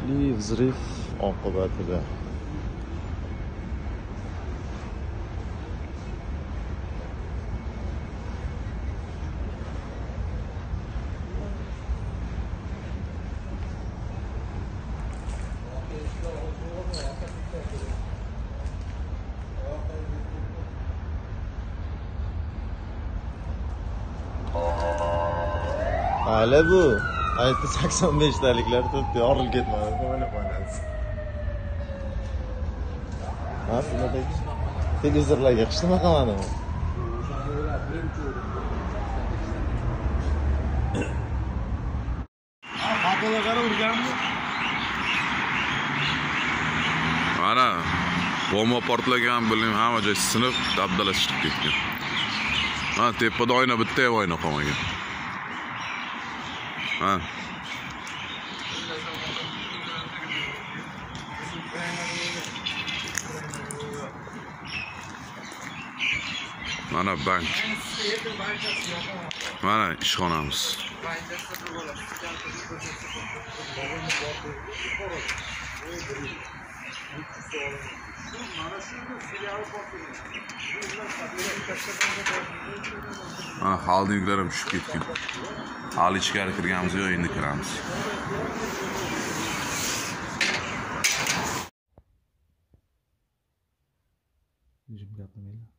kuchli vzriv oqibatida hali bu aytdi sakson beshtaliklar turibdi yorilib ketmadi. Televizorlarga qish nima qilmadimi? Urganmi? mana bomba portlagan bilmayman hamma joy sinib dabdala chiqib ketgan. Ha tepada oyna bitta ham oyna qolmagan ha mana bank. Mana ishxonamiz mana xoldinglar ham tushib ketgan hali ichkari kirganimiz yo'q endi kiramiz jim gapirmanglar